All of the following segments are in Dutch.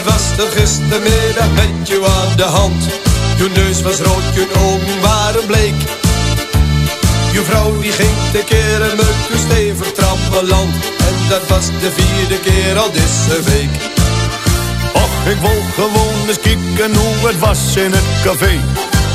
gistermiddag met je aan de hand. Je neus was rood, je ogen waren bleek. Je vrouw die ging te keren met toen stevig trampeland. En dat was de vierde keer al deze week. Och, ik wou gewoon eens kijken hoe het was in het café.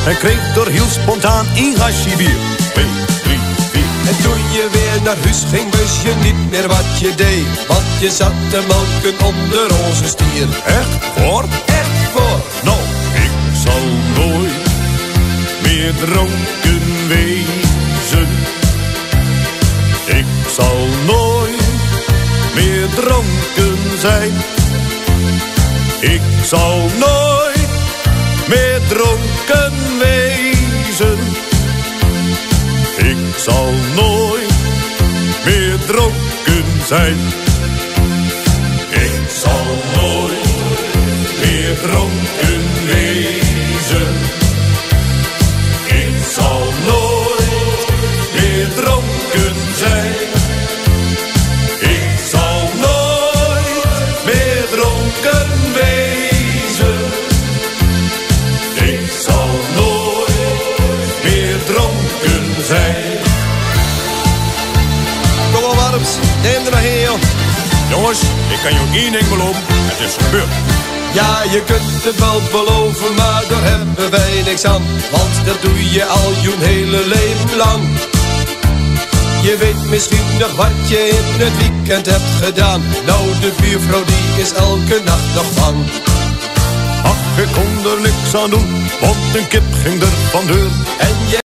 En kreeg door heel spontaan een gastje bier. 2, 3, 4. En toen je weer naar huis ging, wist je niet meer wat je deed. Want je zat te melken onder onze stier. Echt voor? Echt voor. Nou, ik zal nooit meer dronken wezen. Ik zal nooit meer dronken zijn. Ik zal nooit meer dronken wezen. Ik zal nooit meer dronken zijn. Neem er nog een, joh. Jongens, ik kan je één ding beloven. Het is gebeurd. Ja, je kunt het wel beloven, maar daar hebben wij niks aan. Want dat doe je al je hele leven lang. Je weet misschien nog wat je in het weekend hebt gedaan. Nou, de buurvrouw die is elke nacht nog bang. Ach, ik kon er niks aan doen, want een kip ging er van deur. En je